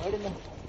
Haydi.